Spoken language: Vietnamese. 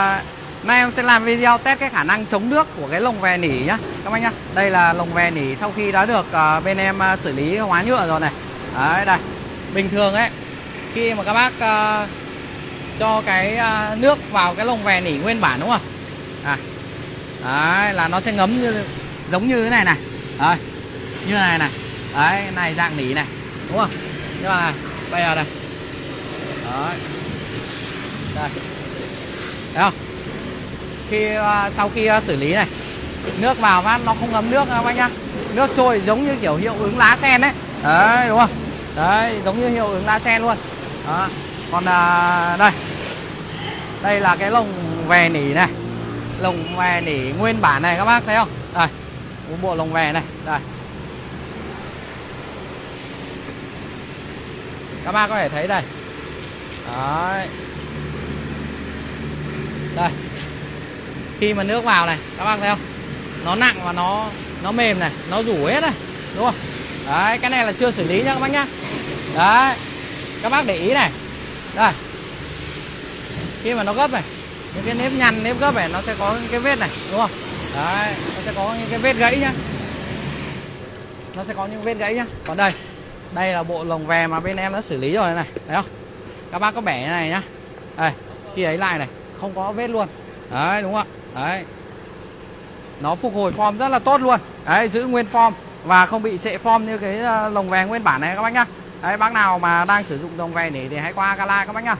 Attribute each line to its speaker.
Speaker 1: À, nay em sẽ làm video test cái khả năng chống nước của cái lồng vè nỉ nhá các bác nhá. Đây là lồng vè nỉ sau khi đã được uh, bên em uh, xử lý hóa nhựa rồi này. Đấy đây. Bình thường ấy khi mà các bác uh, cho cái uh, nước vào cái lồng vè nỉ nguyên bản đúng không? À, đấy là nó sẽ ngấm như giống như thế này này. Đấy, như này này. Đấy này dạng nỉ này đúng không? Nhưng mà bây giờ này đấy. Đây thấy không? Khi ờ, sau khi ờ, xử lý này nước vào mát nó không ngấm nước các bác nhá. Nước trôi giống như kiểu hiệu ứng lá sen đấy đấy đúng không? Đấy giống như hiệu ứng lá sen luôn. Đó. Còn à, đây. Đây là cái lồng về nỉ này. Lồng về nỉ nguyên bản này các bác thấy không? Đây. Bộ lồng về này. Đây. Các bác có thể thấy đây. Đấy đây. Khi mà nước vào này, các bác thấy không? Nó nặng và nó nó mềm này, nó rủ hết này, đúng không? Đấy, cái này là chưa xử lý nhá các bác nhá. Đấy, các bác để ý này. Đây. Khi mà nó gấp này, những cái nếp nhăn, nếp gấp này, nó sẽ có những cái vết này, đúng không? Đấy, nó sẽ có những cái vết gãy nhá. Nó sẽ có những vết gãy nhá. Còn đây đây là bộ lồng vè mà bên em đã xử lý rồi này, thấy không? Các bác có bẻ như này nhá. Đây, khi ấy lại này không có vết luôn. Đấy, đúng không ạ? Đấy. Nó phục hồi form rất là tốt luôn. Đấy, giữ nguyên form và không bị sệ form như cái ờ, lồng vè nguyên bản này các bác nhá. Đấy, bác nào mà đang sử dụng lồng vè này thì hãy qua gala các bác nhá.